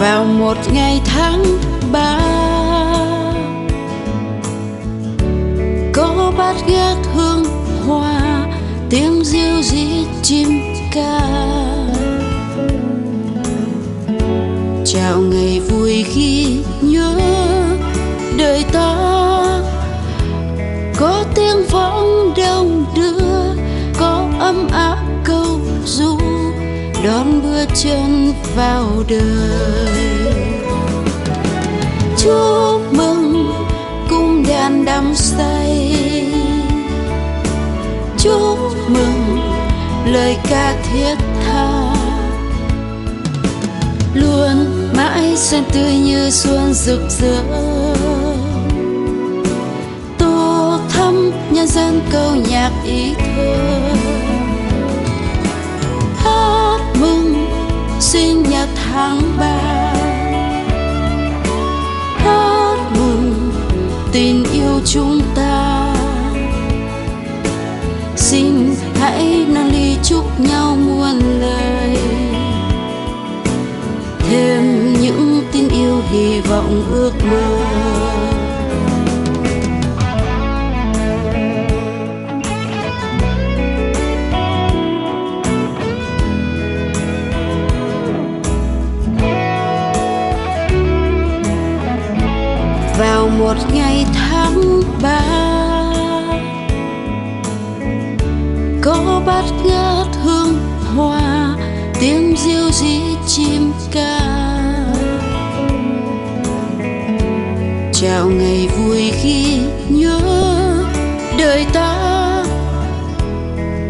vào một ngày tháng ba. Có bát gác hương hoa, tiếng diêu dĩ chim ca. Chào ngày vui khi nhớ đời ta. Có tiếng võng đông đưa, có âm áp câu ru đón bước chân vào đời. Chúc mừng cung đàn đắm say. Chúc mừng lời ca thiết tha. Luôn mãi xuân tươi như xuân rực rỡ. Tô thắm nhân dân câu nhạc ý thơ. Sinh nhật tháng ba. Hát mừng tình yêu chúng ta. Xin hãy nâng ly chúc nhau muôn lời. Thêm những tin yêu, hy vọng ước mơ. Một ngày tháng ba. Có bát ngát hương hoa, tiếng diêu dí chim ca. Chào ngày vui khi nhớ đời ta.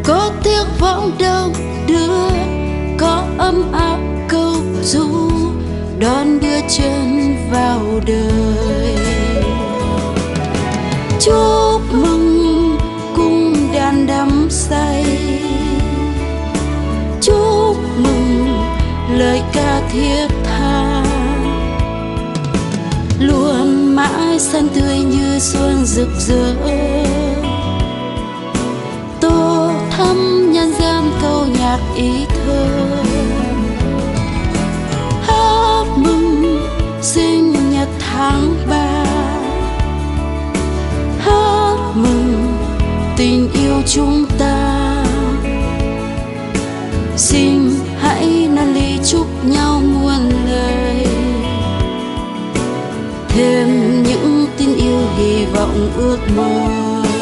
Có tiếng vọng đông đưa, có ấm áp câu ru đón đưa chân vào đời lời ca thiết tha. Luôn mãi xanh tươi như xuân rực rỡ. Tô thắm nhân gian câu nhạc ý thơ. Hát mừng sinh nhật tháng ba. Hát mừng tình yêu chúng ta. Xin nhau muôn lời thêm những tin yêu hy vọng ước mơ.